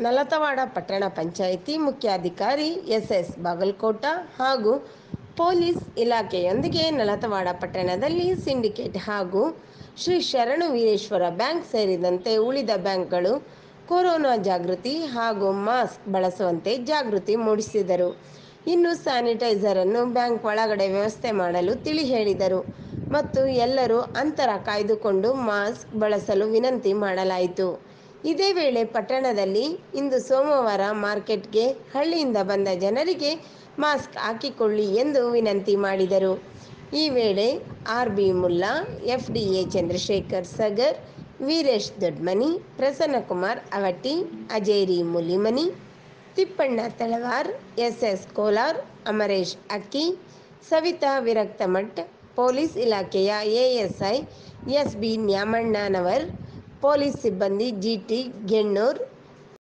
ನಲತವಾಡ ಪಟ್ಟಣ ಪಂಚಾಯಿತಿ ಮುಖ್ಯಾಧಿಕಾರಿ S S Bagalkot ಹಾಗೂ ಪೊಲೀಸ್ ಇಲಾಖೆಯೊಂದಿಗೆ ನಲತವಾಡ ಪಟ್ಟಣದಲ್ಲಿ ಸಿಂಡಿಕೇಟ್ ಹಾಗೂ ಶ್ರೀ ಶರಣು ವೀರೇಶ್ವರ ಬ್ಯಾಂಕ್ ಸೇರಿದಂತೆ ಉಳಿದ ಬ್ಯಾಂಕ್ಗಳು ಕೊರೋನಾ ಜಾಗೃತಿ ಹಾಗೂ ಮಾಸ್ಕ್ ಬಳಸುವಂತೆ ಜಾಗೃತಿ ಮೂಡಿಸಿದರು. ಇನ್ನು ಸ್ಯಾನಿಟೈಸರ್ ಅನ್ನು ಬ್ಯಾಂಕ್ ಒಳಗಡೆ ವ್ಯವಸ್ಥೆ ಮಾಡಲು ತಿಳಿ ಹೇಳಿದರು ಮತ್ತು ಎಲ್ಲರೂ ಅಂತರ ಕಾಯ್ದುಕೊಂಡು ಮಾಸ್ಕ್ ಬಳಸಲು ವಿನಂತಿ ಮಾಡಲಾಯಿತು. ಇದೇ ವೇಳೆ ಪಟ್ಟಣದಲ್ಲಿ ಇಂದು ಸೋಮವಾರ ಮಾರ್ಕೆಟ್ಗೆ ಹಳ್ಳಿಯಿಂದ ಬಂದ ಜನರಿಗೆ ಮಾಸ್ಕ್ ಹಾಕಿಕೊಳ್ಳಿ ಎಂದು ವಿನಂತಿ ಮಾಡಿದರು. ಈ ವೇಳೆ R B Mulla, F D A Chandrashekhar Sagar, Veeresh Dodmani, Prasannakumar Avati, Ajeri Mulimani, Tippanna Talwar S S Kolar, Amaresh Akki, Savita Viraktamath, police ಇಲಾಖೆಯ ASI S B Nyamannanavar police ಸಿಬ್ಬಂದಿ ಜಿಟಿ ಗೆಣ್ಣೂರ್